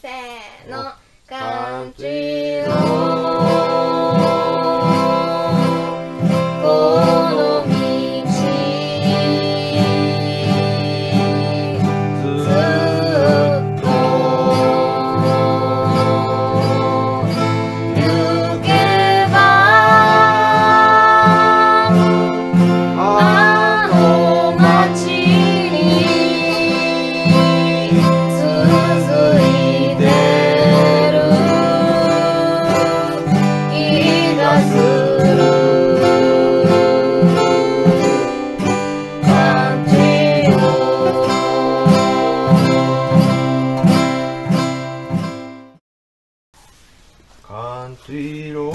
せーの。感じを Siro.